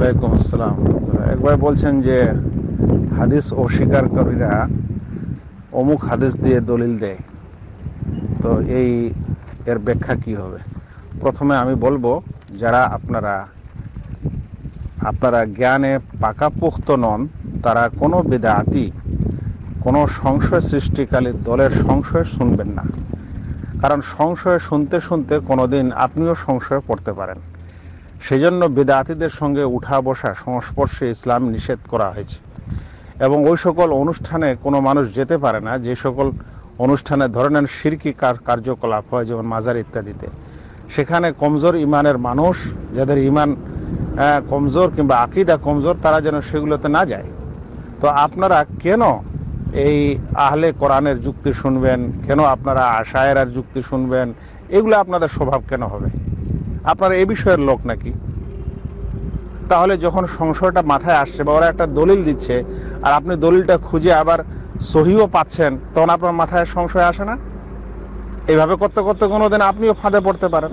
ওয়ালাইকুম আসসালাম। একবার বলছেন যে হাদিস অস্বীকারীরা অমুক হাদিস দিয়ে দলিল দেয়। তো এই এর ব্যাখ্যা কি হবে? প্রথমে আমি বলব, যারা আপনারা আপনারা জ্ঞানে পাকাপোক্ত নন, তারা কোনো বেদাতি, কোনো সংশয় সৃষ্টিকালী দলের সংশয় শুনবেন না। কারণ সংশয় শুনতে শুনতে কোনোদিন আপনিও সংশয়ে পড়তে পারেন। সেই জন্য বেদাতিদের সঙ্গে উঠা বসা সংস্পর্শে ইসলাম নিষেধ করা হয়েছে। এবং ওই সকল অনুষ্ঠানে কোনো মানুষ যেতে পারে না, যে সকল অনুষ্ঠানে ধরে নেন সিরকি কার- কার্যকলাপ হয়, যেমন মাজার ইত্যাদিতে। সেখানে কমজোর ইমানের মানুষ, যাদের ইমান কমজোর কিংবা আকিদা কমজোর, তারা যেন সেগুলোতে না যায়। তো আপনারা কেন এই আহলে কোরআনের যুক্তি শুনবেন? কেন আপনারা আশায়েরার যুক্তি শুনবেন? এগুলো আপনাদের স্বভাব কেন হবে? আপনারা এ বিষয়ের লোক নাকি? তাহলে যখন সংশয়টা মাথায় আসছে বা ওরা একটা দলিল দিচ্ছে, আর আপনি দলিলটা খুঁজে আবার সহিও পাচ্ছেন, তখন আপনার মাথায় সংশয় আসে না? এইভাবে করতে করতে কোনো দিন আপনিও ফাঁদে পড়তে পারেন।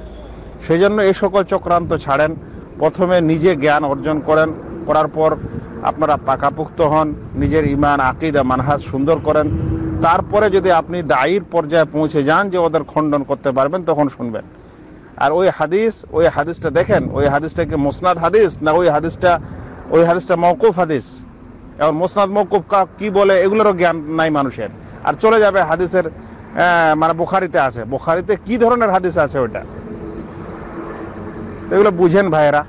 সেই জন্য এই সকল চক্রান্ত ছাড়েন। প্রথমে নিজে জ্ঞান অর্জন করেন, করার পর আপনারা পাকাপুক্ত হন, নিজের ইমান আকিদা, মানহাজ সুন্দর করেন। তারপরে যদি আপনি দায়ীর পর্যায়ে পৌঁছে যান যে ওদের খণ্ডন করতে পারবেন, তখন শুনবেন। আর ওই হাদিস, ওই হাদিসটা দেখেন, ওই হাদিসটা কি মোসনাদ হাদিস না ওই হাদিসটা ওই হাদিসটা মৌকুফ হাদিস? এখন মোসনাদ মৌকুফ কা- বলে এগুলোরও জ্ঞান নাই মানুষের। আর চলে যাবে হাদিসের মানে বুখারিতে আছে। বুখারিতে কি ধরনের হাদিস আছে ওইটা? এগুলো বুঝেন ভাইয়েরা।